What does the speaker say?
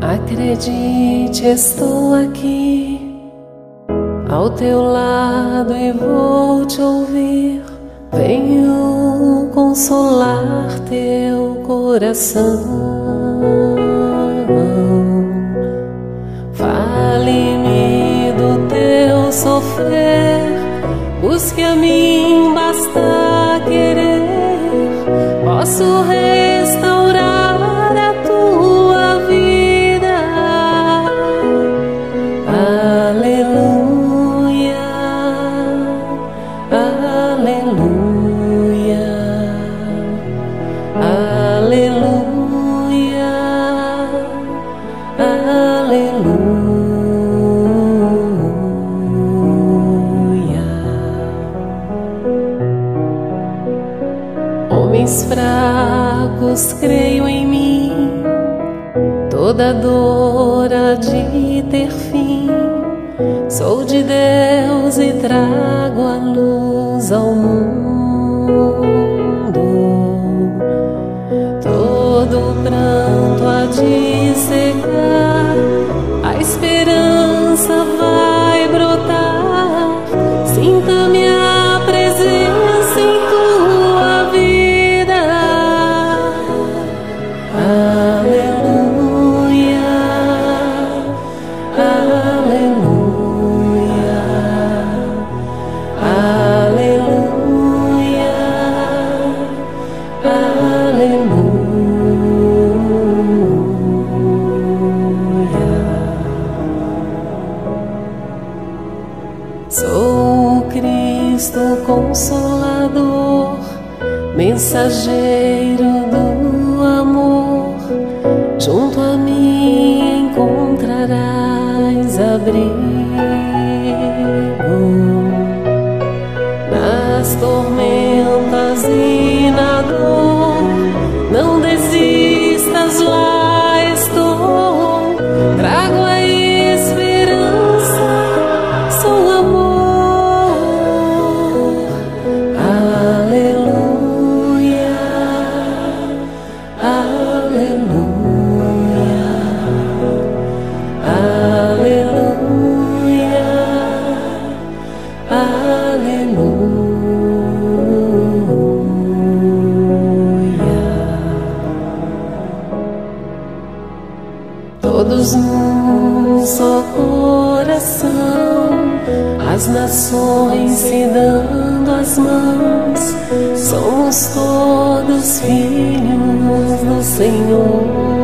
Acredite, estou aqui ao teu lado e vou te ouvir. Venho consolar teu coração. Aleluia. Homens fracos, creio em mim. Toda dor há de ter fim. Sou de Deus e trago a luz ao mundo. Todo pranto há de secar, esperança vai brotar. Sinta Sou Cristo Consolador, mensageiro do amor. Junto a mim encontrarás abrigo. Nas tormentas Todos num só coração, as nações se dando as mãos, somos todos filhos do Senhor.